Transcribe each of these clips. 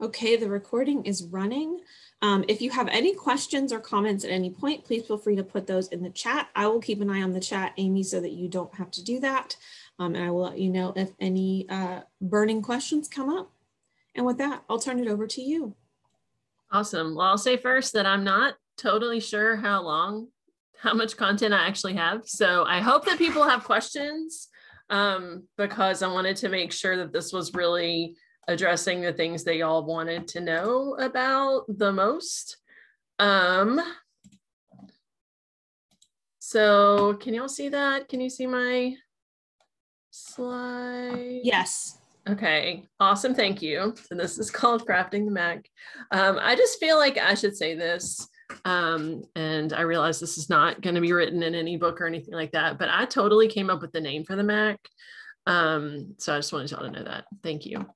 Okay, the recording is running. Um, if you have any questions or comments at any point, please feel free to put those in the chat. I will keep an eye on the chat, Amy, so that you don't have to do that. Um, and I will let you know if any uh, burning questions come up. And with that, I'll turn it over to you. Awesome. Well, I'll say first that I'm not totally sure how long, how much content I actually have. So I hope that people have questions um, because I wanted to make sure that this was really addressing the things they all wanted to know about the most. Um, so can you all see that? Can you see my slide? Yes. Okay, awesome. Thank you. So this is called Krafting the Mac. Um, I just feel like I should say this. Um, and I realize this is not going to be written in any book or anything like that, but I totally came up with the name for the Mac. Um, so I just wanted y'all to know that. Thank you.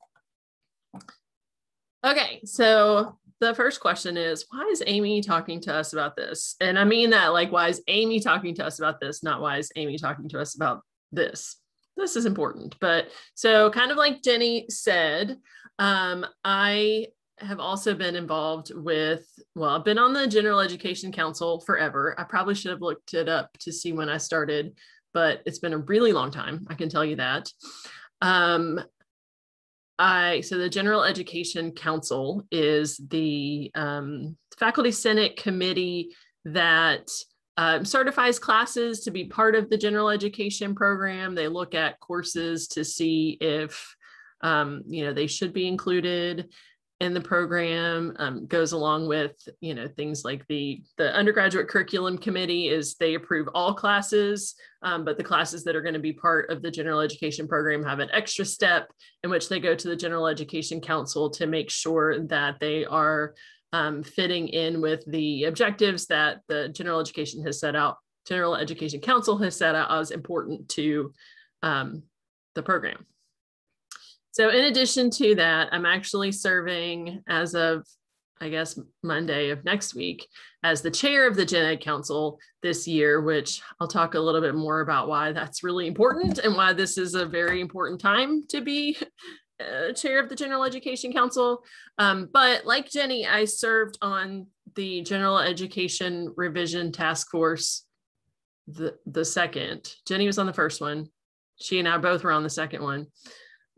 Okay, so the first question is why is Amy talking to us about this? And I mean that like, why is Amy talking to us about this? Not why is Amy talking to us about this? This is important. But so, kind of like Jenny said, um, I have also been involved with, well, I've been on the General Education Council forever. I probably should have looked it up to see when I started, but it's been a really long time. I can tell you that. Um, I so the General Education Council is the um, faculty senate committee that um, certifies classes to be part of the general education program. They look at courses to see if um, you know they should be included in the program um, goes along with you know things like the the undergraduate curriculum committee is they approve all classes um, but the classes that are going to be part of the general education program have an extra step in which they go to the general education council to make sure that they are um, fitting in with the objectives that the general education has set out general education council has set out as important to um, the program so, in addition to that, I'm actually serving as of, I guess, Monday of next week as the chair of the Gen Ed Council this year, which I'll talk a little bit more about why that's really important and why this is a very important time to be uh, chair of the General Education Council. Um, but like Jenny, I served on the General Education Revision Task Force the, the second. Jenny was on the first one. She and I both were on the second one.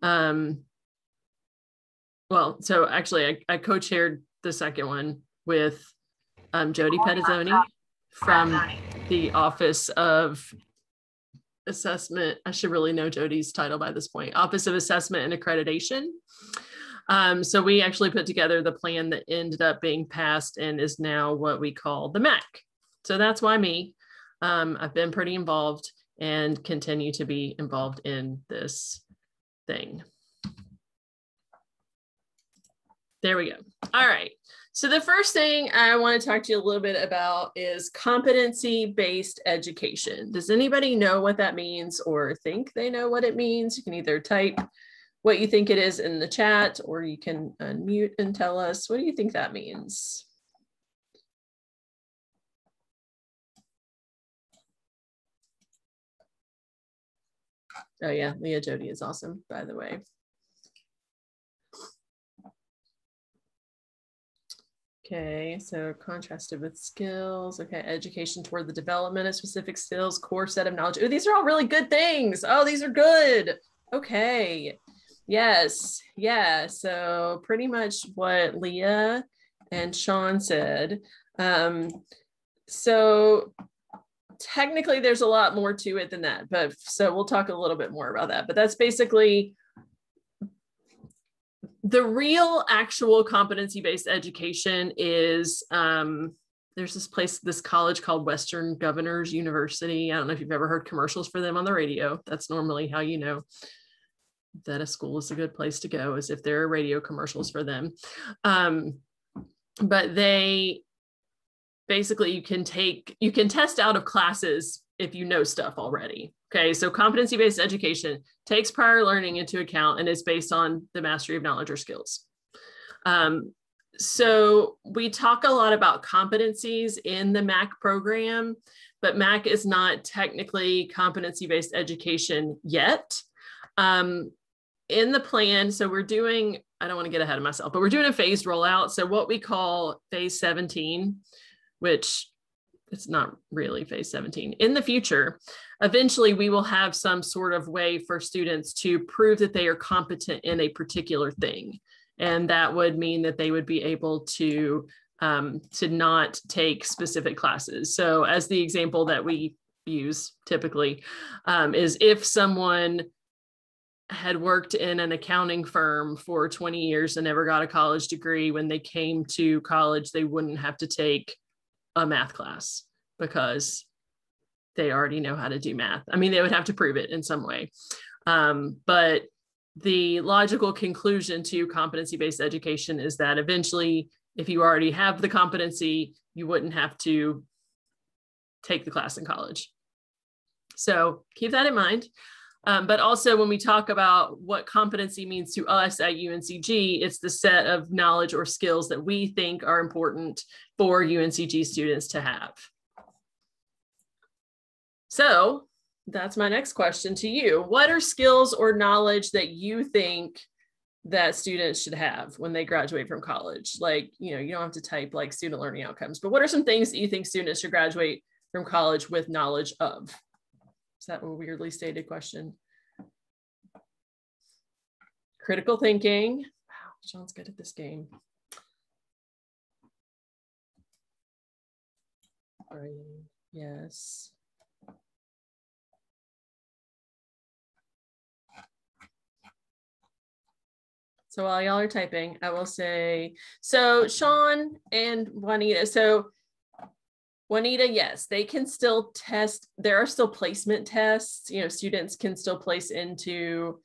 Um, well, so actually, I, I co-chaired the second one with um, Jody Petazzoni from the Office of Assessment. I should really know Jody's title by this point. Office of Assessment and Accreditation. Um, so we actually put together the plan that ended up being passed and is now what we call the MAC. So that's why me. Um, I've been pretty involved and continue to be involved in this thing. There we go. All right. So the first thing I want to talk to you a little bit about is competency-based education. Does anybody know what that means or think they know what it means? You can either type what you think it is in the chat or you can unmute and tell us, what do you think that means? Oh yeah, Leah Jody is awesome, by the way. Okay, so contrasted with skills. Okay, education toward the development of specific skills, core set of knowledge. Oh, these are all really good things. Oh, these are good. Okay. Yes. Yeah. So pretty much what Leah and Sean said. Um, so technically there's a lot more to it than that but so we'll talk a little bit more about that. But that's basically the real actual competency based education is um, there's this place this college called western governors university. I don't know if you've ever heard commercials for them on the radio. That's normally how you know that a school is a good place to go is if there are radio commercials for them. Um, but they basically you can take you can test out of classes if you know stuff already okay? So competency based education takes prior learning into account and is based on the mastery of knowledge or skills. Um, so we talk a lot about competencies in the mac program but mac is not technically competency based education yet. Um, in the plan, so we're doing, I don't want to get ahead of myself, but we're doing a phased rollout. So what we call phase 17, which it's not really phase 17. In the future, eventually we will have some sort of way for students to prove that they are competent in a particular thing. And that would mean that they would be able to um, to not take specific classes. So as the example that we use typically um, is if someone had worked in an accounting firm for 20 years and never got a college degree when they came to college they wouldn't have to take a math class because they already know how to do math. I mean they would have to prove it in some way. Um, but the logical conclusion to competency based education is that eventually if you already have the competency you wouldn't have to take the class in college. So keep that in mind um, but also, when we talk about what competency means to us at UNCG, it's the set of knowledge or skills that we think are important for UNCG students to have. So that's my next question to you. What are skills or knowledge that you think that students should have when they graduate from college? Like, you know, you don't have to type like student learning outcomes, but what are some things that you think students should graduate from college with knowledge of? Is that a weirdly stated question? Critical thinking. Wow, Sean's good at this game. Writing, yes. So while y'all are typing, I will say, so Sean and Juanita, so Juanita, yes, they can still test. There are still placement tests. You know, students can still place into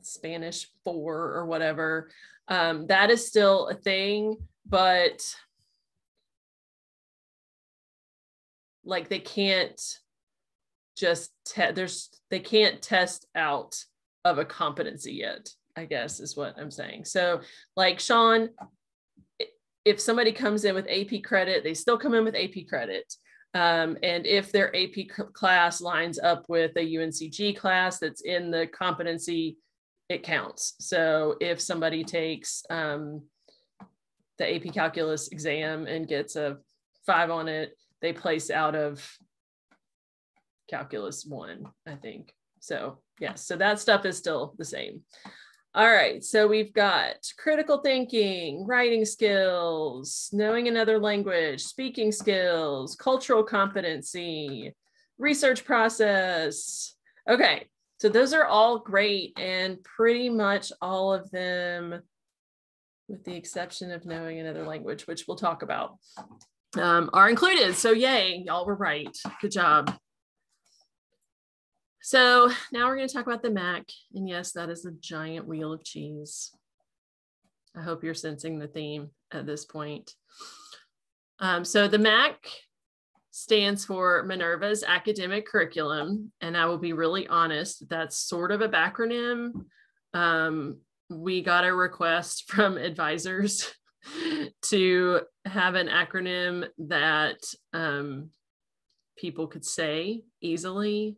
Spanish four or whatever. Um, that is still a thing, but like they can't just te- there's they can't test out of a competency yet. I guess is what I'm saying. So, like Sean, if somebody comes in with AP credit, they still come in with AP credit. Um, and if their AP class lines up with a UNCG class that's in the competency, it counts. So if somebody takes um, the AP calculus exam and gets a five on it, they place out of calculus one, I think. So yes, so that stuff is still the same. All right, so we've got critical thinking, writing skills, knowing another language, speaking skills, cultural competency, research process. Okay, so those are all great and pretty much all of them, with the exception of knowing another language, which we'll talk about, um, are included. So yay, y'all were right. Good job. So now we're going to talk about the Mac. And yes, that is a giant wheel of cheese. I hope you're sensing the theme at this point. Um, so the MAC stands for Minerva's Academic Curriculum. And I will be really honest, that's sort of a backronym. Um, we got a request from advisors to have an acronym that um, people could say easily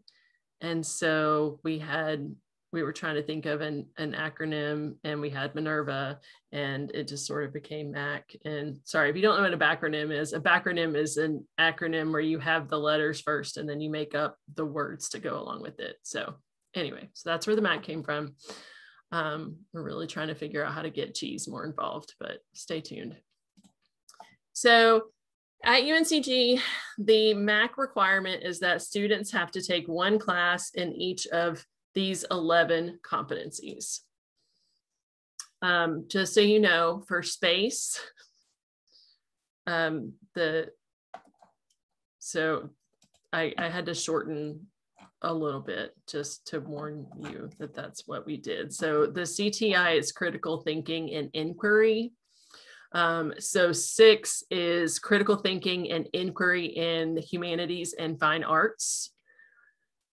and so we had we were trying to think of an, an acronym and we had Minerva and it just sort of became MAC. And sorry, if you don't know what a backronym is, a backronym is an acronym where you have the letters first and then you make up the words to go along with it. So anyway, so that's where the MAC came from. Um, we're really trying to figure out how to get cheese more involved, but stay tuned. So at UNCG, the MAC requirement is that students have to take one class in each of these 11 competencies. Um, just so you know, for space, um, the so I, I had to shorten a little bit just to warn you that that's what we did. So the CTI is critical thinking and inquiry. Um, so six is critical thinking and inquiry in the humanities and fine arts.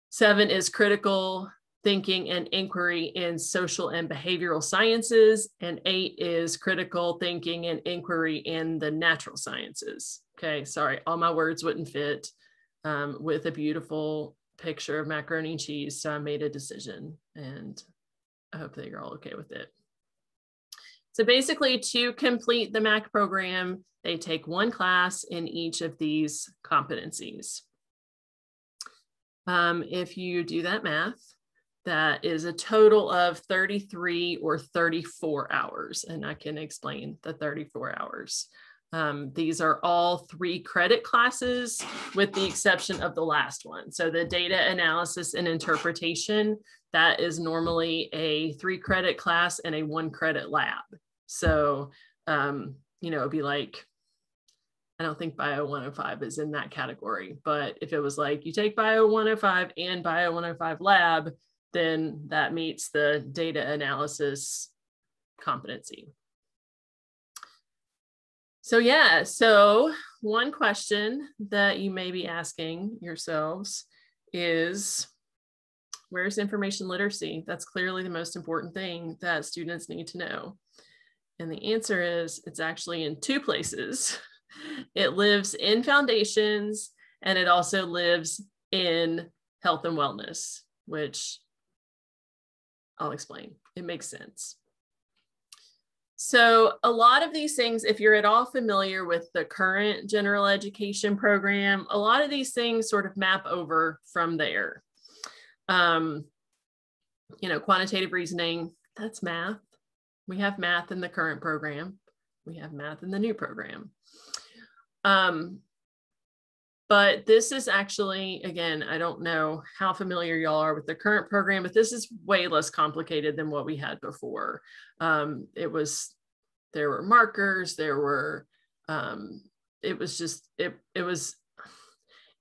Seven is critical thinking and inquiry in social and behavioral sciences. And eight is critical thinking and inquiry in the natural sciences. Okay, sorry, all my words wouldn't fit um, with a beautiful picture of macaroni and cheese. So I made a decision and I hope that you're all okay with it. So basically to complete the MAC program, they take one class in each of these competencies. Um, if you do that math, that is a total of 33 or 34 hours. And I can explain the 34 hours. Um, these are all three credit classes with the exception of the last one. So the data analysis and interpretation, that is normally a three credit class and a one credit lab. So, um, you know, it'd be like, I don't think Bio 105 is in that category, but if it was like you take Bio 105 and Bio 105 lab, then that meets the data analysis competency. So yeah, so one question that you may be asking yourselves is, where's information literacy? That's clearly the most important thing that students need to know. And the answer is it's actually in two places. It lives in foundations and it also lives in health and wellness, which I'll explain. It makes sense. So, a lot of these things, if you're at all familiar with the current general education program, a lot of these things sort of map over from there. Um, you know, quantitative reasoning, that's math. We have math in the current program, we have math in the new program. Um, but this is actually, again, I don't know how familiar y'all are with the current program, but this is way less complicated than what we had before. Um, it was, there were markers, there were, um, it was just, it, it was,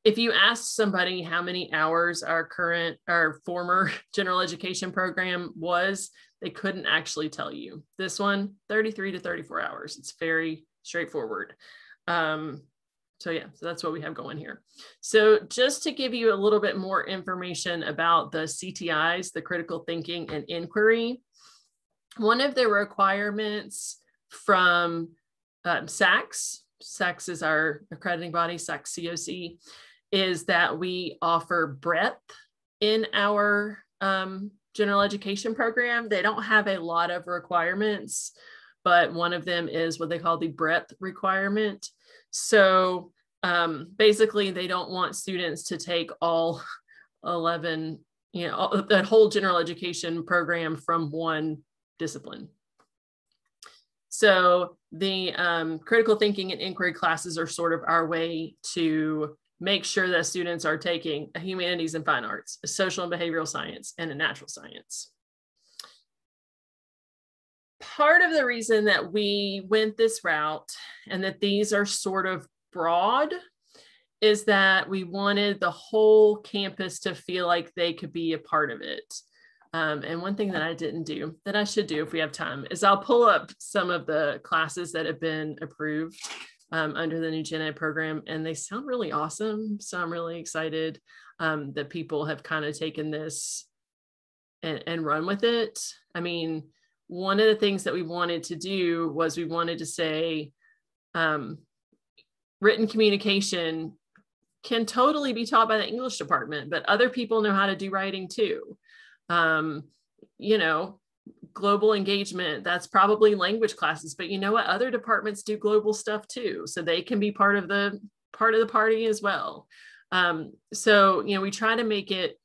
if you asked somebody how many hours our current, our former general education program was, they couldn't actually tell you. This one, 33 to 34 hours. It's very straightforward. Um, so yeah, so that's what we have going here. So just to give you a little bit more information about the CTIs, the critical thinking and inquiry, one of the requirements from um, SACS, SACS is our accrediting body, SACS COC, is that we offer breadth in our um, general education program. They don't have a lot of requirements, but one of them is what they call the breadth requirement. So um, basically, they don't want students to take all 11, you know, all, that whole general education program from one discipline. So the um, critical thinking and inquiry classes are sort of our way to make sure that students are taking a humanities and fine arts, a social and behavioral science, and a natural science. Part of the reason that we went this route and that these are sort of broad is that we wanted the whole campus to feel like they could be a part of it. Um, and one thing that I didn't do that I should do if we have time is I'll pull up some of the classes that have been approved um, under the new Gen Ed program, and they sound really awesome. So I'm really excited um, that people have kind of taken this and, and run with it. I mean, one of the things that we wanted to do was we wanted to say, um, written communication can totally be taught by the English department, but other people know how to do writing too. Um, you know, global engagement, that's probably language classes, but you know what? Other departments do global stuff too. So they can be part of the part of the party as well. Um, so, you know, we try to make it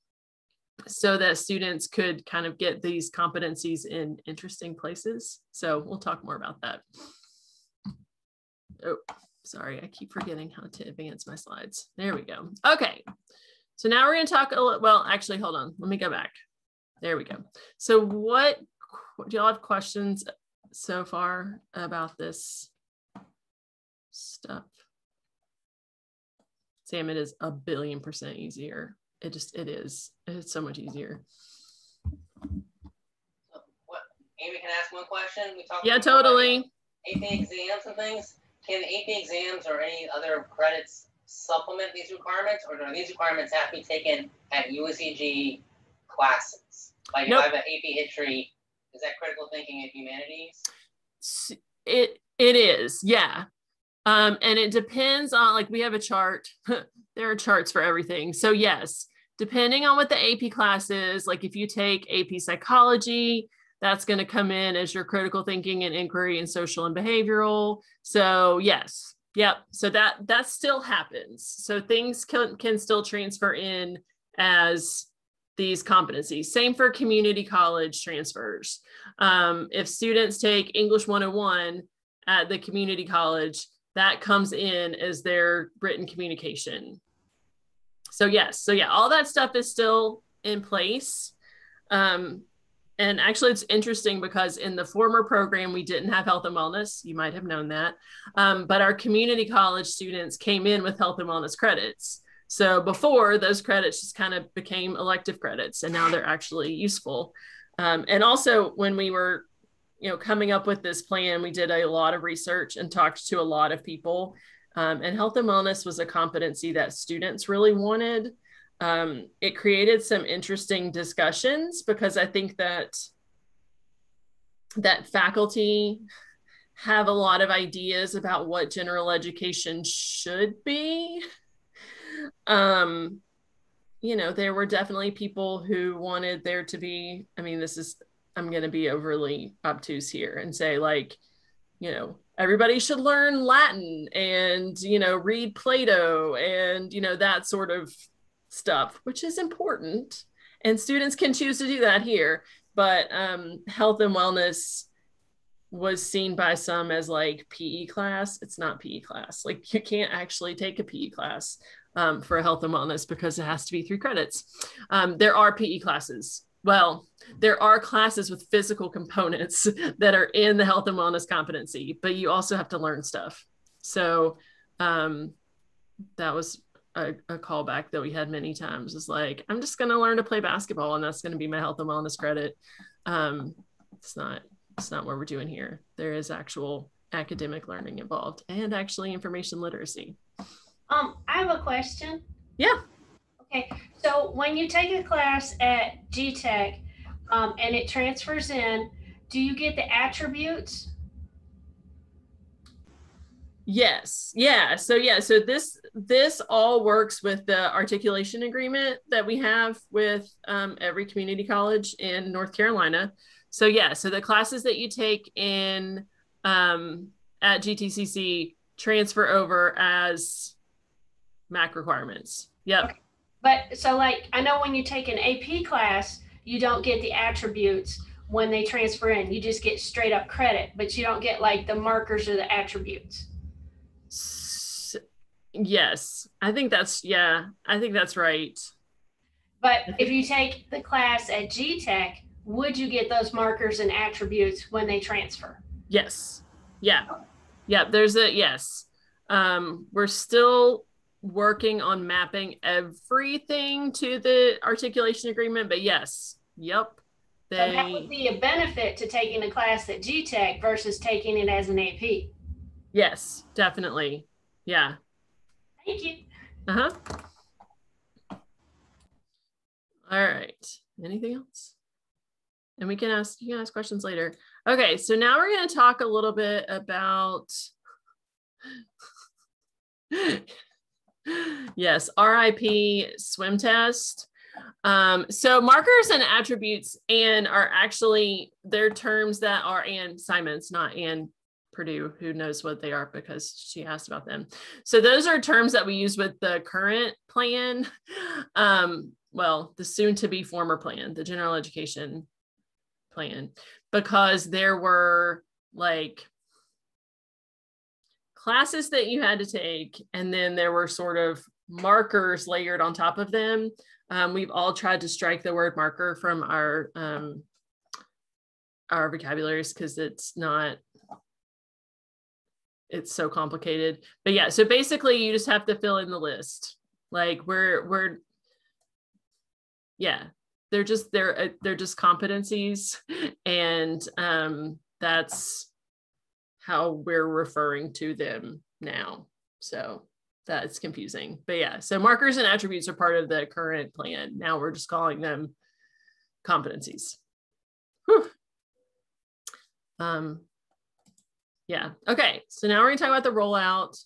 so that students could kind of get these competencies in interesting places. So we'll talk more about that. Oh, Sorry, I keep forgetting how to advance my slides. There we go. Okay, so now we're going to talk a little, well, actually, hold on. Let me go back. There we go. So what, do y'all have questions so far about this stuff? Sam, it is a billion percent easier. It just, it is. It's so much easier. What, Amy can ask one question? We talked yeah, totally. AP exams and things can AP exams or any other credits supplement these requirements, or do these requirements have to be taken at UNCG classes? Like nope. if I have an AP history, is that critical thinking in humanities? It it is, yeah. Um, and it depends on like we have a chart. there are charts for everything. So yes, depending on what the AP class is, like if you take AP psychology, that's going to come in as your critical thinking and inquiry and social and behavioral. So yes, yep. So that that still happens. So things can can still transfer in as these competencies. Same for community college transfers. Um, if students take English 101 at the community college, that comes in as their written communication. So yes, so yeah, all that stuff is still in place. Um, and actually, it's interesting because in the former program, we didn't have health and wellness. You might have known that. Um, but our community college students came in with health and wellness credits. So before, those credits just kind of became elective credits, and now they're actually useful. Um, and also, when we were you know coming up with this plan we did a lot of research and talked to a lot of people um, and health and wellness was a competency that students really wanted. Um, it created some interesting discussions because i think that that faculty have a lot of ideas about what general education should be. Um you know there were definitely people who wanted there to be i mean this is I'm going to be overly obtuse here and say, like, you know, everybody should learn Latin and, you know, read Plato and, you know, that sort of stuff, which is important. And students can choose to do that here. But um, health and wellness was seen by some as like PE class. It's not PE class. Like, you can't actually take a PE class um, for health and wellness because it has to be three credits. Um, there are PE classes well, there are classes with physical components that are in the health and wellness competency, but you also have to learn stuff. So um, that was a, a callback that we had many times is like, I'm just going to learn to play basketball and that's going to be my health and wellness credit. Um, it's not, it's not what we're doing here. There is actual academic learning involved and actually information literacy. Um, I have a question. Yeah. Okay, so when you take a class at GTech um, and it transfers in, do you get the attributes? Yes. Yeah. So yeah. So this this all works with the articulation agreement that we have with um, every community college in North Carolina. So yeah. So the classes that you take in um, at GTCC transfer over as MAC requirements. Yep. Okay. But so like I know when you take an AP class, you don't get the attributes when they transfer in. You just get straight up credit, but you don't get like the markers or the attributes. Yes, I think that's yeah, I think that's right. But if you take the class at GTech, would you get those markers and attributes when they transfer? Yes. Yeah. Yeah, there's a yes. Um, we're still working on mapping everything to the articulation agreement, but yes, yep. They, so that would be a benefit to taking a class at GTech versus taking it as an AP. Yes, definitely. Yeah. Thank you. Uh huh. All right. Anything else? And we can ask you can ask questions later. Okay, so now we're going to talk a little bit about yes, RIP swim test. Um, so markers and attributes and are actually they're terms that are Ann Simons, not Ann Purdue, who knows what they are because she asked about them. So those are terms that we use with the current plan. Um, well, the soon to be former plan, the general education plan, because there were like classes that you had to take, and then there were sort of markers layered on top of them. Um, we've all tried to strike the word marker from our um, our vocabularies because it's not it's so complicated. But yeah, so basically you just have to fill in the list. Like we're we're yeah, they're just they're uh, they're just competencies and um that's how we're referring to them now. So that's confusing. But yeah, so markers and attributes are part of the current plan. Now we're just calling them competencies. Um, yeah, okay. So now we're gonna talk about the rollout.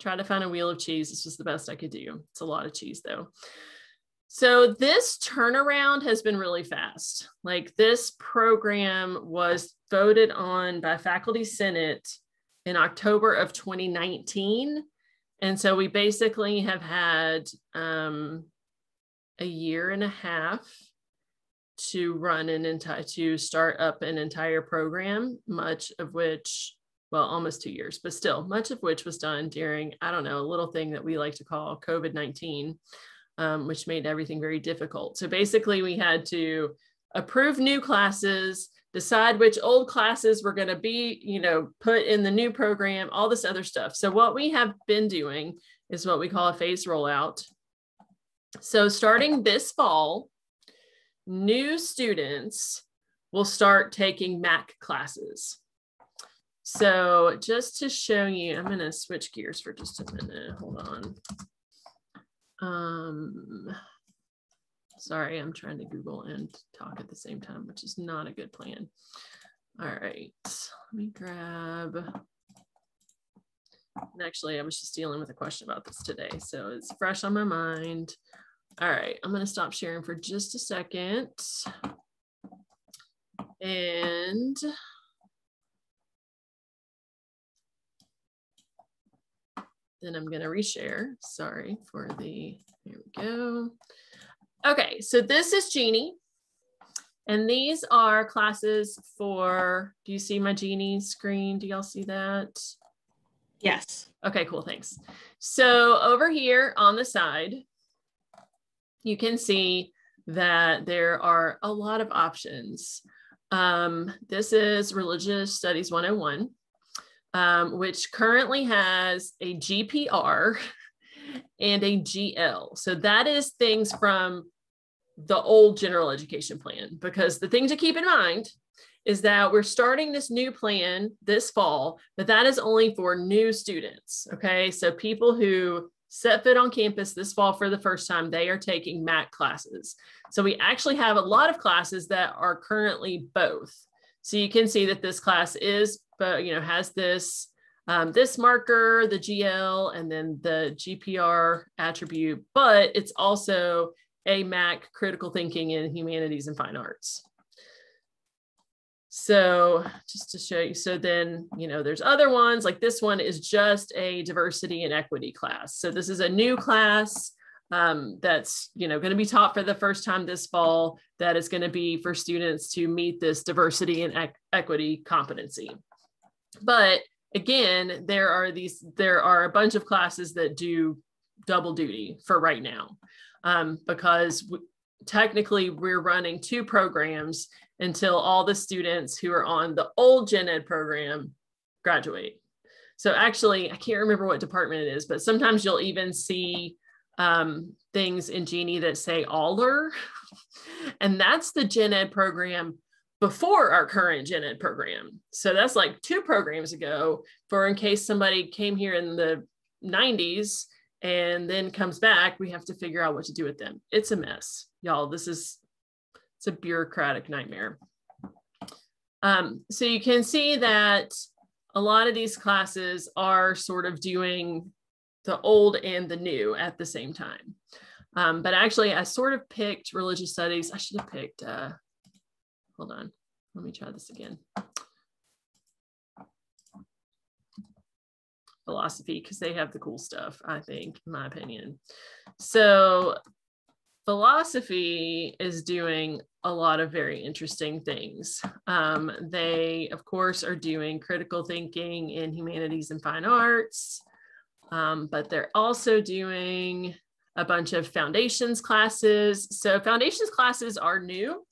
Try to find a wheel of cheese. This was the best I could do. It's a lot of cheese though. So this turnaround has been really fast. Like this program was voted on by faculty senate in October of 2019. And so we basically have had um, a year and a half to run an entire to start up an entire program much of which well almost two years but still much of which was done during i don't know a little thing that we like to call covid-19 um, which made everything very difficult so basically we had to approve new classes decide which old classes were going to be you know put in the new program all this other stuff so what we have been doing is what we call a phase rollout so starting this fall new students will start taking Mac classes. So just to show you, I'm going to switch gears for just a minute. Hold on. Um, sorry, I'm trying to Google and talk at the same time, which is not a good plan. All right, let me grab. And actually, I was just dealing with a question about this today, so it's fresh on my mind. All right, I'm going to stop sharing for just a second. And then I'm going to reshare. Sorry for the, here we go. Okay, so this is Genie. And these are classes for, do you see my Genie screen? Do y'all see that? Yes. Okay, cool, thanks. So over here on the side, you can see that there are a lot of options. Um, this is Religious Studies 101, um, which currently has a GPR and a GL. So that is things from the old general education plan, because the thing to keep in mind is that we're starting this new plan this fall, but that is only for new students. Okay. So people who set foot on campus this fall for the first time, they are taking MAC classes. So we actually have a lot of classes that are currently both. So you can see that this class is, but you know, has this um, this marker, the GL, and then the GPR attribute, but it's also a MAC critical thinking in humanities and fine arts. So just to show you, so then, you know, there's other ones like this one is just a diversity and equity class. So this is a new class um, that's, you know, going to be taught for the first time this fall that is going to be for students to meet this diversity and equity competency. But again, there are these, there are a bunch of classes that do double duty for right now um, because technically we're running two programs until all the students who are on the old gen ed program graduate. So actually, I can't remember what department it is, but sometimes you'll even see um, things in Genie that say Aller, and that's the gen ed program before our current gen ed program. So that's like two programs ago for in case somebody came here in the 90s and then comes back, we have to figure out what to do with them. It's a mess, y'all. This is it's a bureaucratic nightmare. Um, so you can see that a lot of these classes are sort of doing the old and the new at the same time. Um, but actually, I sort of picked religious studies. I should have picked, uh, hold on, let me try this again. Philosophy, because they have the cool stuff, I think, in my opinion. So philosophy is doing a lot of very interesting things. Um, they, of course, are doing critical thinking in humanities and fine arts, um, but they're also doing a bunch of foundations classes. So, foundations classes are new.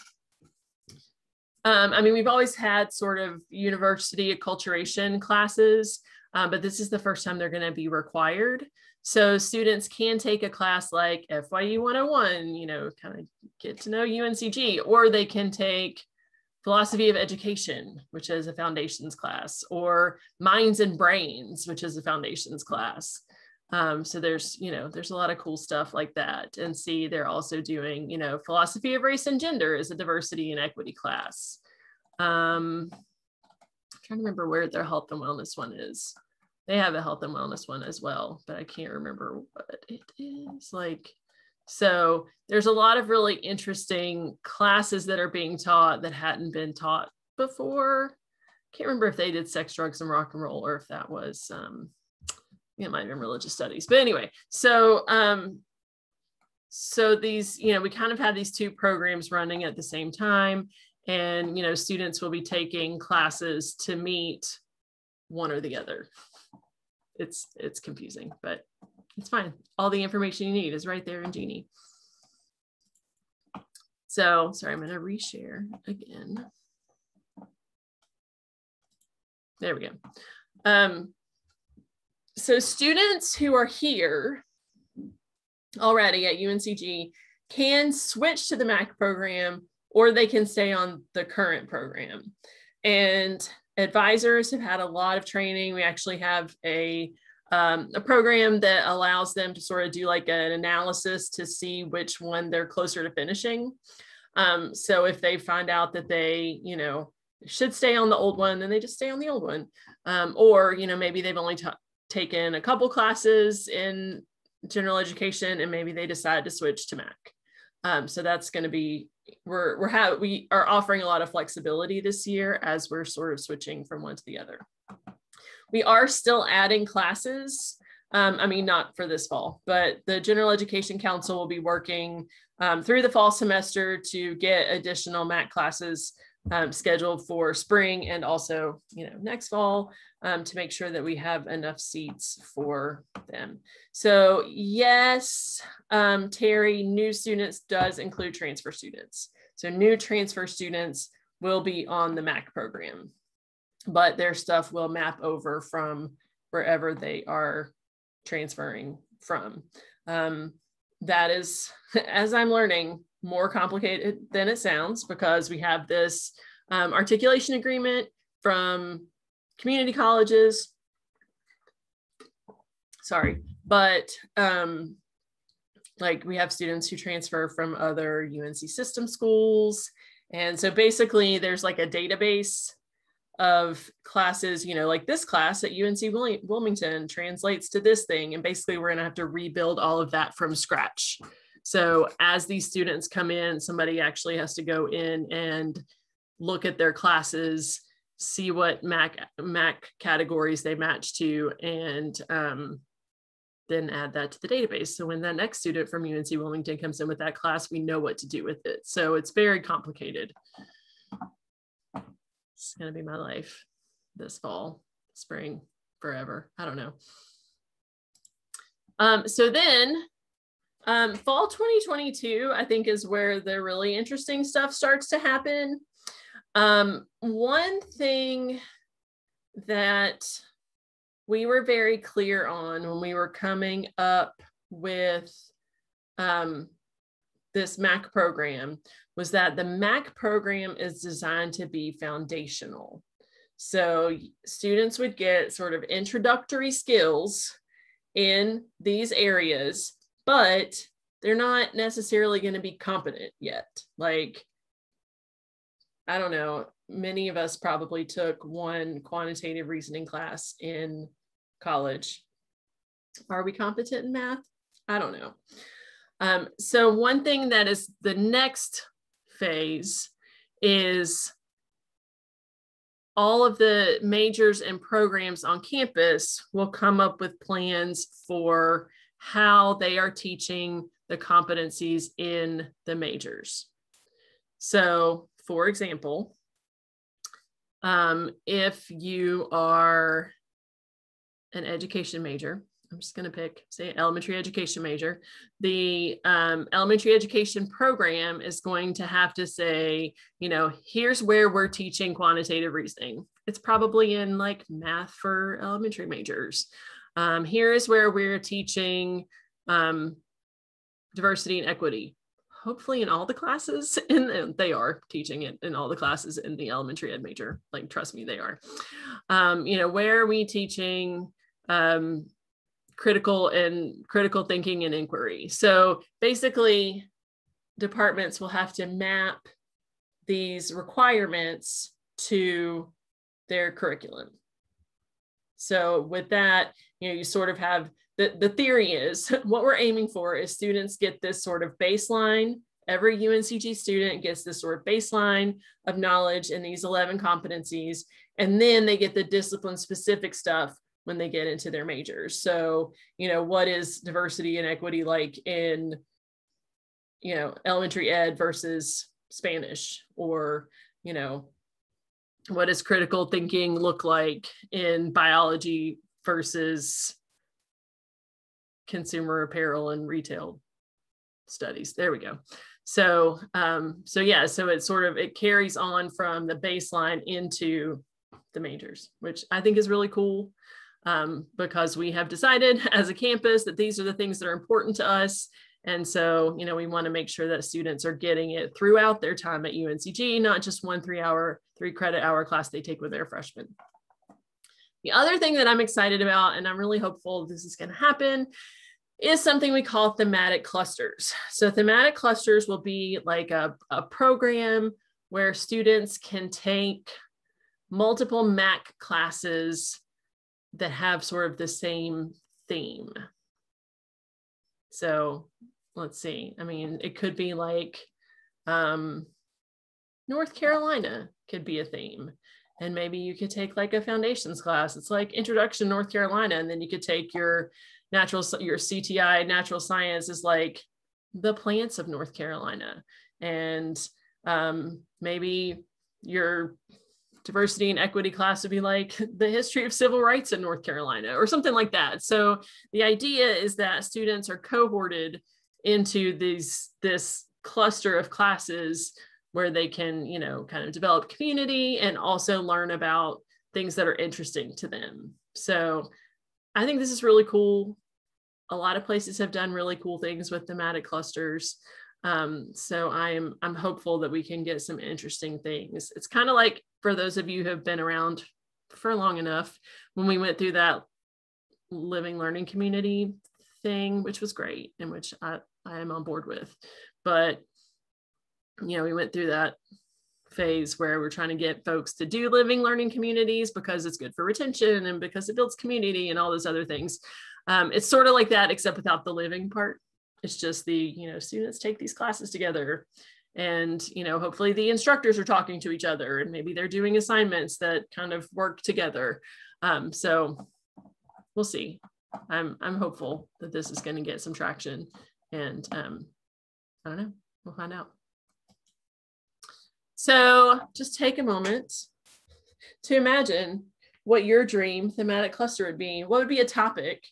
Um, I mean, we've always had sort of university acculturation classes, uh, but this is the first time they're going to be required. So students can take a class like FYU 101, you know, kind of get to know UNCG, or they can take philosophy of education, which is a foundations class, or minds and brains, which is a foundations class. Um, so there's, you know, there's a lot of cool stuff like that. And see, they're also doing, you know, philosophy of race and gender is a diversity and equity class. Um, I'm trying to remember where their health and wellness one is they have a health and wellness one as well, but I can't remember what it is. Like So there's a lot of really interesting classes that are being taught that hadn't been taught before. Can't remember if they did sex, drugs, and rock and roll, or if that was um, it might have been religious studies. But anyway, so um, so these, you know, we kind of have these two programs running at the same time, and you know, students will be taking classes to meet one or the other. It's it's confusing, but it's fine. All the information you need is right there in Genie. So sorry, I'm going to reshare again. There we go. Um, so students who are here already at UNCG can switch to the MAC program or they can stay on the current program. And advisors have had a lot of training. We actually have a um, a program that allows them to sort of do like an analysis to see which one they're closer to finishing. Um, so if they find out that they, you know, should stay on the old one, then they just stay on the old one. Um, or, you know, maybe they've only taken a couple classes in general education and maybe they decide to switch to Mac. Um, so that's going to be we're we're ha- we are offering a lot of flexibility this year as we're sort of switching from one to the other. We are still adding classes. Um, I mean, not for this fall, but the General Education Council will be working um, through the fall semester to get additional MAC classes um, scheduled for spring and also, you know, next fall um, to make sure that we have enough seats for them. So yes, um, Terry, new students does include transfer students. So new transfer students will be on the MAC program but their stuff will map over from wherever they are transferring from. Um, that is, as I'm learning, more complicated than it sounds because we have this um, articulation agreement from community colleges. Sorry, but um, like we have students who transfer from other UNC system schools. And so basically there's like a database of classes, you know, like this class at UNC Wilmington translates to this thing. And basically, we're going to have to rebuild all of that from scratch. So, as these students come in, somebody actually has to go in and look at their classes, see what MAC, MAC categories they match to, and um, then add that to the database. So, when that next student from UNC Wilmington comes in with that class, we know what to do with it. So, it's very complicated. It's going to be my life this fall, spring, forever. I don't know. Um, so then um, fall 2022, I think, is where the really interesting stuff starts to happen. Um, one thing that we were very clear on when we were coming up with um, this MAC program was that the MAC program is designed to be foundational. So students would get sort of introductory skills in these areas, but they're not necessarily going to be competent yet. Like, I don't know, many of us probably took one quantitative reasoning class in college. Are we competent in math? I don't know. Um, so one thing that is the next phase is all of the majors and programs on campus will come up with plans for how they are teaching the competencies in the majors. So, for example, um, if you are an education major, I'm just going to pick, say, elementary education major. The um, elementary education program is going to have to say, you know, here's where we're teaching quantitative reasoning. It's probably in like math for elementary majors. Um, here is where we're teaching um, diversity and equity. Hopefully, in all the classes, and they are teaching it in all the classes in the elementary ed major. Like, trust me, they are. Um, you know, where are we teaching? Um, critical and critical thinking and inquiry. So basically, departments will have to map these requirements to their curriculum. So with that, you know, you sort of have the, the theory is what we're aiming for is students get this sort of baseline. Every UNCG student gets this sort of baseline of knowledge in these 11 competencies, and then they get the discipline specific stuff when they get into their majors. So, you know, what is diversity and equity like in, you know, elementary ed versus Spanish or, you know, what does critical thinking look like in biology versus consumer apparel and retail studies. There we go. So um so yeah so it sort of it carries on from the baseline into the majors which i think is really cool um, because we have decided as a campus that these are the things that are important to us. And so, you know, we want to make sure that students are getting it throughout their time at UNCG, not just one three hour, three credit hour class they take with their freshmen. The other thing that I'm excited about, and I'm really hopeful this is going to happen, is something we call thematic clusters. So thematic clusters will be like a, a program where students can take multiple MAC classes that have sort of the same theme. So let's see. I mean, it could be like um, North Carolina could be a theme. And maybe you could take like a foundations class. It's like introduction North Carolina. And then you could take your natural, your CTI natural science is like the plants of North Carolina. And um, maybe your diversity and equity class would be like the history of civil rights in North Carolina or something like that. So the idea is that students are cohorted into these this cluster of classes where they can you know kind of develop community and also learn about things that are interesting to them. So i think this is really cool. A lot of places have done really cool things with thematic clusters. Um, so i'm i'm hopeful that we can get some interesting things. It's kind of like for those of you who have been around for long enough when we went through that living learning community thing, which was great and which I, I am on board with. But, you know, we went through that phase where we're trying to get folks to do living learning communities because it's good for retention and because it builds community and all those other things. Um, it's sort of like that, except without the living part. It's just the, you know, students take these classes together and, you know, hopefully the instructors are talking to each other and maybe they're doing assignments that kind of work together. Um, so we'll see. I'm I'm hopeful that this is going to get some traction, and um, I don't know. We'll find out. So just take a moment to imagine what your dream thematic cluster would be. What would be a topic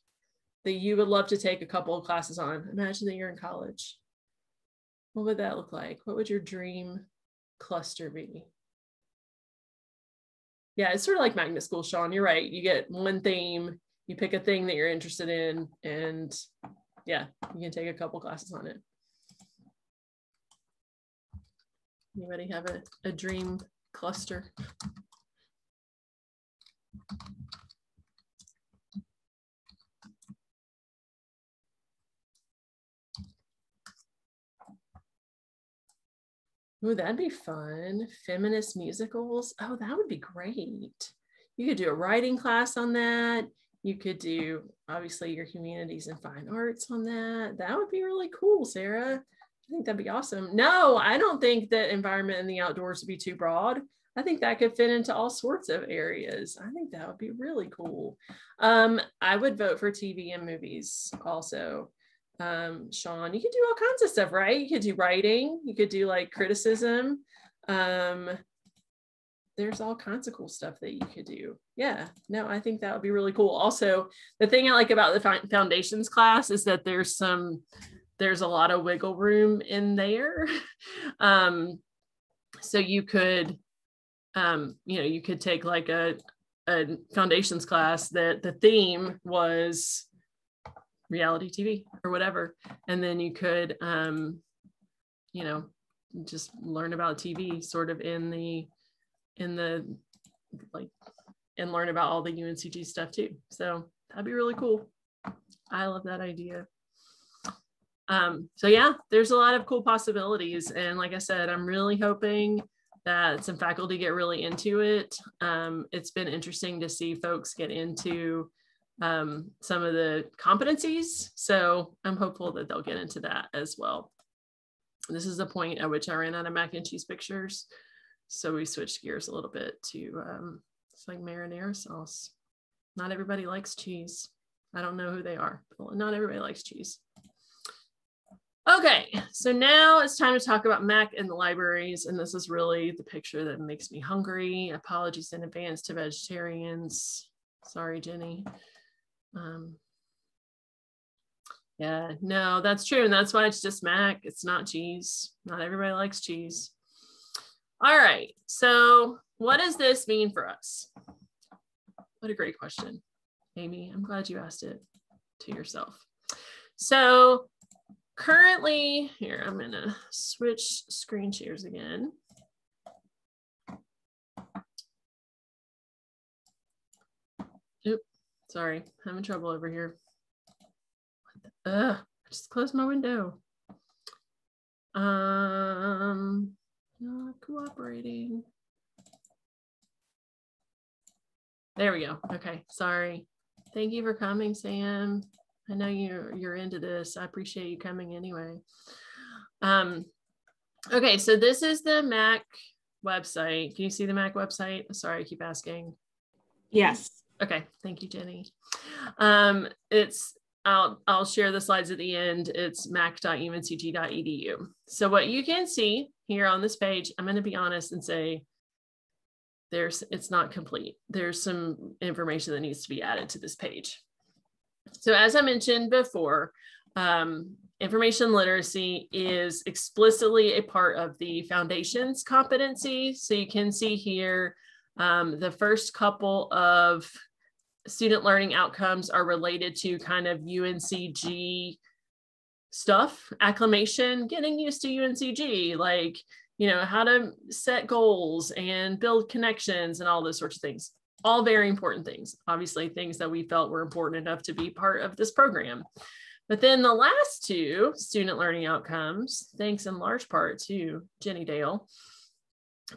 that you would love to take a couple of classes on? Imagine that you're in college. What would that look like? What would your dream cluster be? Yeah, it's sort of like magnet school, Sean. You're right. You get one theme, you pick a thing that you're interested in and yeah you can take a couple classes on it anybody have a, a dream cluster Ooh, that'd be fun. Feminist musicals. Oh, that would be great. You could do a writing class on that. You could do obviously your humanities and fine arts on that. That would be really cool, Sarah. I think that'd be awesome. No, I don't think that environment and the outdoors would be too broad. I think that could fit into all sorts of areas. I think that would be really cool. Um, I would vote for TV and movies also. Um, Sean, you could do all kinds of stuff, right? You could do writing, you could do like criticism. Um, there's all kinds of cool stuff that you could do. Yeah, no, I think that would be really cool. Also, the thing I like about the foundations class is that there's some, there's a lot of wiggle room in there. um, so you could, um, you know, you could take like a, a foundations class that the theme was reality TV or whatever. And then you could, um, you know, just learn about TV sort of in the in the like and learn about all the UNCG stuff too. So that'd be really cool. I love that idea. Um, so yeah, there's a lot of cool possibilities. And like I said, I'm really hoping that some faculty get really into it. Um, it's been interesting to see folks get into um, some of the competencies. So I'm hopeful that they'll get into that as well. This is the point at which I ran out of mac and cheese pictures. So we switched gears a little bit to um, it's like marinara sauce. Not everybody likes cheese. I don't know who they are. not everybody likes cheese. Okay, so now it's time to talk about Mac and the libraries. And this is really the picture that makes me hungry. Apologies in advance to vegetarians. Sorry, Jenny. Um, yeah, no, that's true. And that's why it's just mac. It's not cheese. Not everybody likes cheese. All right. So, what does this mean for us? What a great question, Amy. I'm glad you asked it to yourself. So, currently, here, I'm going to switch screen shares again. Oop, sorry, having trouble over here. Ugh, I just closed my window. Um, not cooperating. There we go. Okay, sorry. Thank you for coming, Sam. I know you're you're into this. I appreciate you coming anyway. Um, okay, so this is the Mac website. Can you see the Mac website? Sorry, I keep asking. Yes. Okay, thank you, Jenny. Um, it's I'll, I'll share the slides at the end. It's mac.uncg.edu. So what you can see here on this page, I'm going to be honest and say there's it's not complete. There's some information that needs to be added to this page. So as I mentioned before, um, information literacy is explicitly a part of the foundations competency. So you can see here um, the first couple of student learning outcomes are related to kind of UNCG stuff, acclimation, getting used to UNCG, like, you know, how to set goals and build connections and all those sorts of things. All very important things, obviously, things that we felt were important enough to be part of this program. But then the last two student learning outcomes, thanks in large part to Jenny Dale,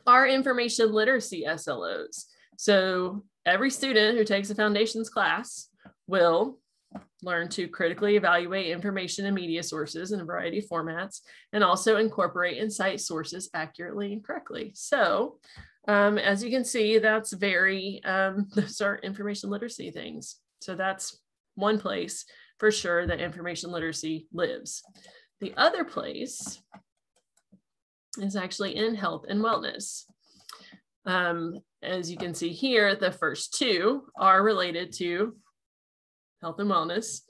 are information literacy SLOs. So every student who takes a foundations class will learn to critically evaluate information and media sources in a variety of formats and also incorporate and cite sources accurately and correctly. So um, as you can see, that's very, um, those are information literacy things. So that's one place for sure that information literacy lives. The other place is actually in health and wellness. Um, as you can see here, the first two are related to health and wellness.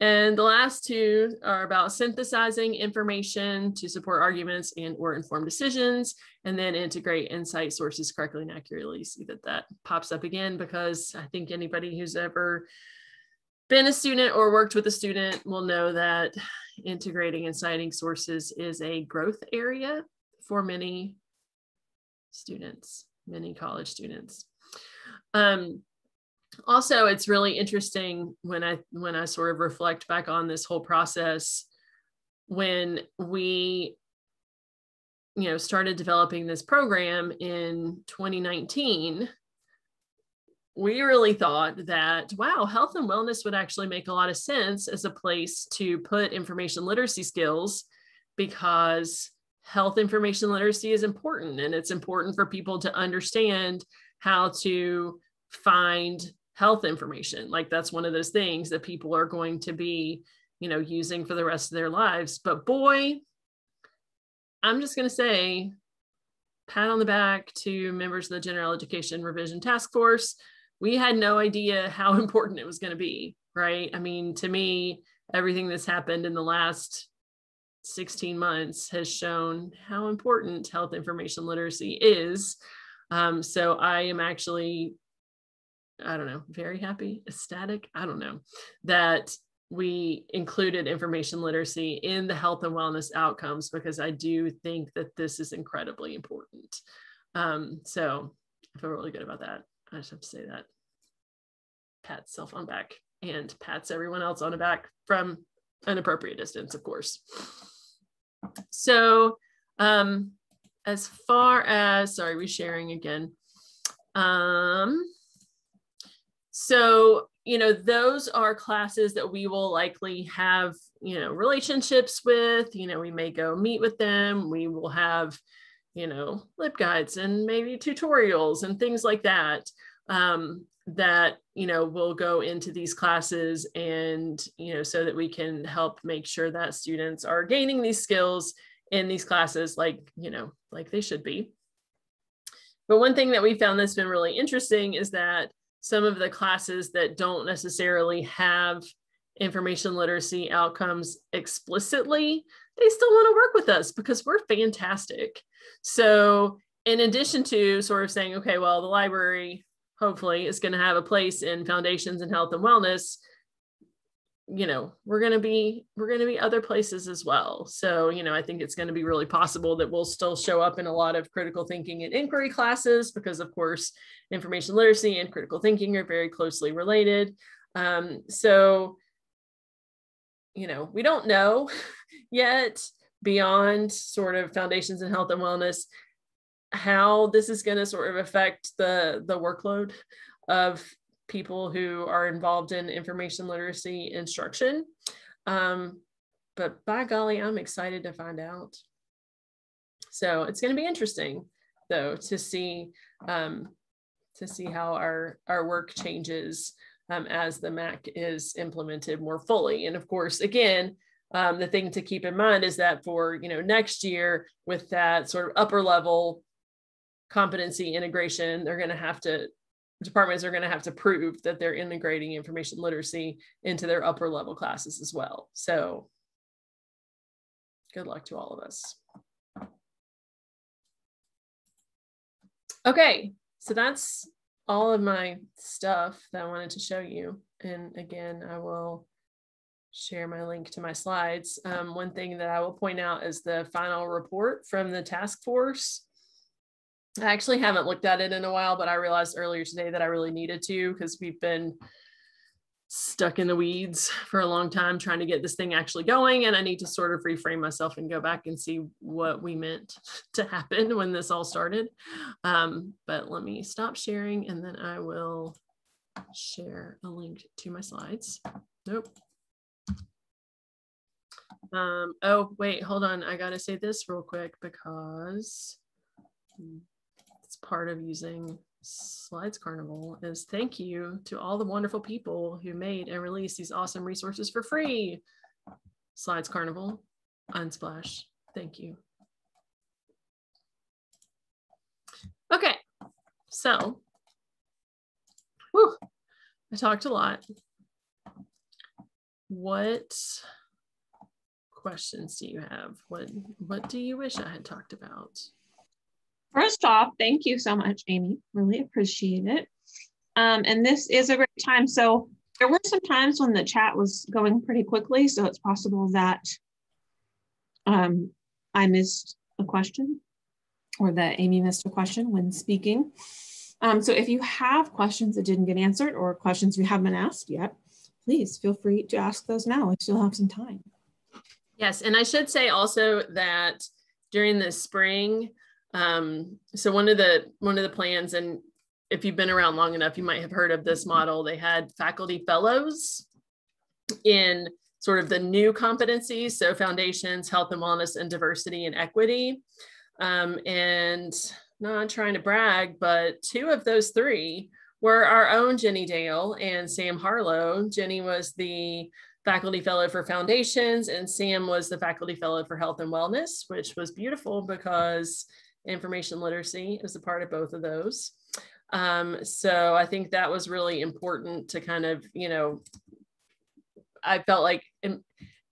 And the last two are about synthesizing information to support arguments and or informed decisions, and then integrate insight sources correctly and accurately. See that that pops up again because I think anybody who's ever been a student or worked with a student will know that integrating and citing sources is a growth area for many students, many college students. Um, also, it's really interesting when I when I sort of reflect back on this whole process when we you know started developing this program in 2019 we really thought that wow health and wellness would actually make a lot of sense as a place to put information literacy skills because health information literacy is important and it's important for people to understand how to find health information. Like that's one of those things that people are going to be you know using for the rest of their lives. But boy i'm just going to say pat on the back to members of the general education revision task force. We had no idea how important it was going to be right? I mean to me everything that's happened in the last 16 months has shown how important health information literacy is. Um, so I am actually, I don't know, very happy, ecstatic, I don't know, that we included information literacy in the health and wellness outcomes because I do think that this is incredibly important. Um, so I feel really good about that. I just have to say that. Pat self on back and pats everyone else on the back from an appropriate distance, of course. So um, as far as, sorry, resharing again. Um, so, you know, those are classes that we will likely have, you know, relationships with, you know, we may go meet with them. We will have, you know, LibGuides and maybe tutorials and things like that. Um, that you know will go into these classes and you know so that we can help make sure that students are gaining these skills in these classes like you know like they should be but one thing that we found that's been really interesting is that some of the classes that don't necessarily have information literacy outcomes explicitly they still want to work with us because we're fantastic. So in addition to sort of saying okay well the library hopefully is going to have a place in foundations and health and wellness you know we're going to be we're going to be other places as well. So you know i think it's going to be really possible that we'll still show up in a lot of critical thinking and inquiry classes because of course information literacy and critical thinking are very closely related. Um, so you know we don't know yet beyond sort of foundations in health and wellness how this is going to sort of affect the the workload of people who are involved in information literacy instruction. Um, but by golly, I'm excited to find out. So it's going to be interesting, though, to see um, to see how our our work changes um, as the MAC is implemented more fully. And of course, again, um, the thing to keep in mind is that for you know next year, with that sort of upper level competency integration, they're going to have to departments are going to have to prove that they're integrating information literacy into their upper level classes as well. So good luck to all of us. Okay, so that's all of my stuff that I wanted to show you. And again, I will share my link to my slides. Um, one thing that I will point out is the final report from the task force I actually haven't looked at it in a while, but I realized earlier today that I really needed to because we've been stuck in the weeds for a long time trying to get this thing actually going. And I need to sort of reframe myself and go back and see what we meant to happen when this all started. Um, but let me stop sharing and then I will share a link to my slides. Nope. Um, oh, wait, hold on. I got to say this real quick because part of using Slides Carnival is thank you to all the wonderful people who made and released these awesome resources for free. Slides Carnival, Unsplash, thank you. Okay, so, whew, I talked a lot. What questions do you have? What, what do you wish I had talked about? First off, thank you so much, Amy. Really appreciate it. Um, and this is a great time. So there were some times when the chat was going pretty quickly. So it's possible that um, I missed a question or that Amy missed a question when speaking. Um, so if you have questions that didn't get answered or questions you haven't asked yet, please feel free to ask those now. We still have some time. Yes, and I should say also that during the spring, um, so one of the one of the plans, and if you've been around long enough, you might have heard of this model. They had faculty fellows in sort of the new competencies, so foundations, health and wellness, and diversity and equity. Um, and not trying to brag, but two of those three were our own Jenny Dale and Sam Harlow. Jenny was the faculty fellow for foundations and Sam was the faculty fellow for health and wellness, which was beautiful because information literacy is a part of both of those. Um, so I think that was really important to kind of, you know, I felt like in,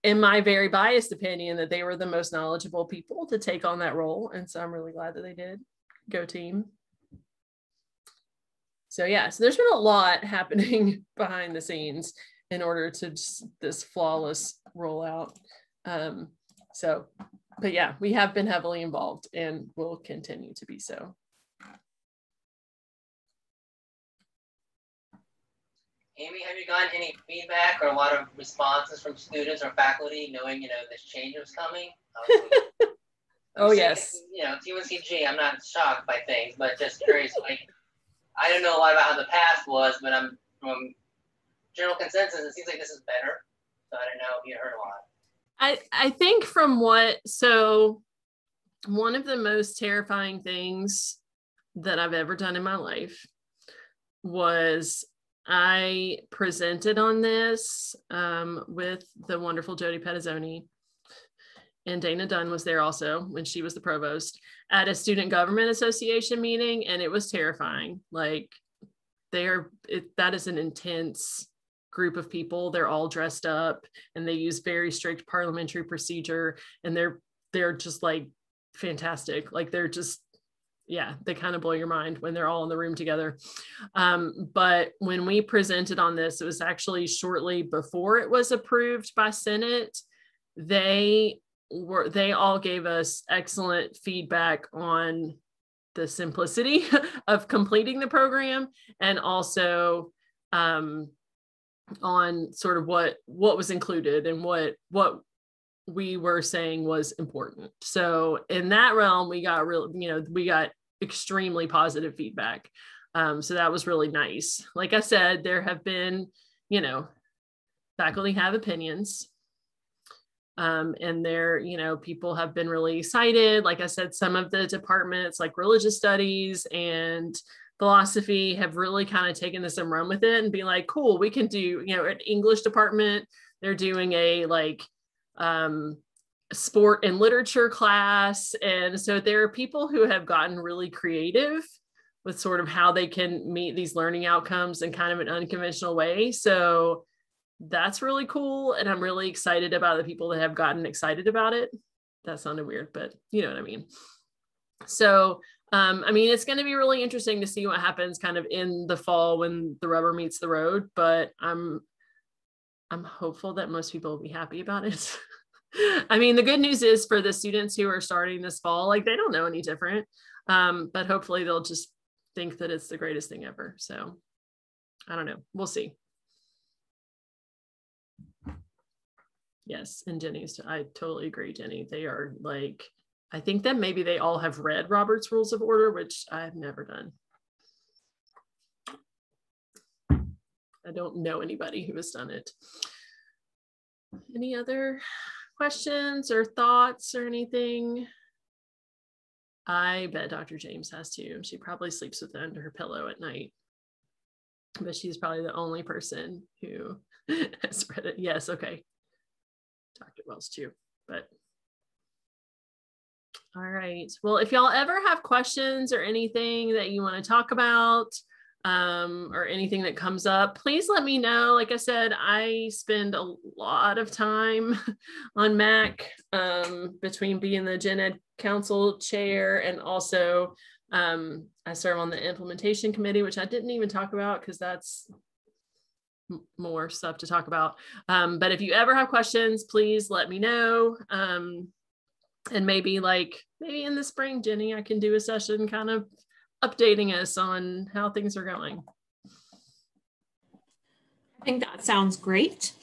in my very biased opinion that they were the most knowledgeable people to take on that role. And so I'm really glad that they did. Go team. So yeah, so there's been a lot happening behind the scenes in order to this flawless rollout. Um, so but yeah, we have been heavily involved and will continue to be so. Amy, have you gotten any feedback or a lot of responses from students or faculty knowing, you know, this change was coming? Um, oh yes. You know, UNCG. I'm not shocked by things, but just curious. like, I don't know a lot about how the past was, but I'm from general consensus. It seems like this is better. So I don't know if you heard a lot. I I think from what so one of the most terrifying things that I've ever done in my life was I presented on this um, with the wonderful Jody Pettazzoni. And Dana Dunn was there also when she was the provost at a student government association meeting. And it was terrifying. Like, they are, it, that is an intense group of people. They're all dressed up and they use very strict parliamentary procedure. And they're, they're just like fantastic. Like, they're just yeah, they kind of blow your mind when they're all in the room together. Um, but when we presented on this, it was actually shortly before it was approved by Senate. They were they all gave us excellent feedback on the simplicity of completing the program and also um, on sort of what what was included and what what we were saying was important. So in that realm, we got real, you know, we got extremely positive feedback. Um, so that was really nice. Like I said, there have been, you know, faculty have opinions. Um, and there, you know, people have been really excited. Like I said, some of the departments, like religious studies and philosophy, have really kind of taken this and run with it and be like, cool, we can do, you know, an English department, they're doing a like um, sport and literature class. And so there are people who have gotten really creative with sort of how they can meet these learning outcomes in kind of an unconventional way. So that's really cool. And I'm really excited about the people that have gotten excited about it. That sounded weird, but you know what I mean. So, um, I mean, it's going to be really interesting to see what happens kind of in the fall when the rubber meets the road, but I'm I'm hopeful that most people will be happy about it. I mean, the good news is for the students who are starting this fall, like they don't know any different. Um, but hopefully they'll just think that it's the greatest thing ever. So I don't know. We'll see. Yes, and Jenny's, I totally agree, Jenny. They are like, I think that maybe they all have read Robert's Rules of Order, which I've never done. I don't know anybody who has done it. Any other questions or thoughts or anything? I bet Dr. James has too. She probably sleeps with it under her pillow at night. But she's probably the only person who has read it. Yes, okay. Dr. Wells too. But all right. Well, if y'all ever have questions or anything that you want to talk about, um, or anything that comes up, please let me know. Like I said, I spend a lot of time on Mac um, between being the Gen Ed Council chair and also um, I serve on the implementation committee, which I didn't even talk about because that's more stuff to talk about. Um, but if you ever have questions, please let me know. Um, and maybe like maybe in the spring, Jenny, I can do a session kind of updating us on how things are going. I think that sounds great.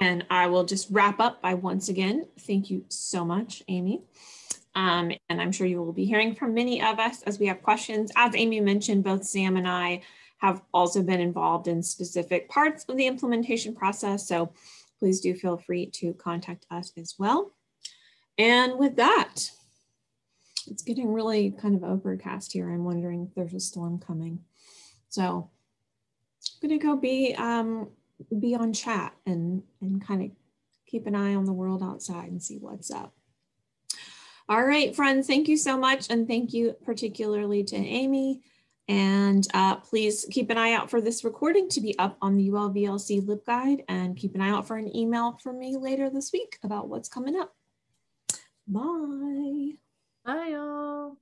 And I will just wrap up by once again, thank you so much, Amy. Um, and I'm sure you will be hearing from many of us as we have questions. As Amy mentioned, both Sam and I have also been involved in specific parts of the implementation process. So please do feel free to contact us as well. And with that, it's getting really kind of overcast here. I'm wondering if there's a storm coming. So I'm gonna go be um, be on chat and and kind of keep an eye on the world outside and see what's up. All right, friends, thank you so much. And thank you particularly to Amy. And uh, please keep an eye out for this recording to be up on the ULVLC LibGuide and keep an eye out for an email from me later this week about what's coming up. Bye. Bye, y'all.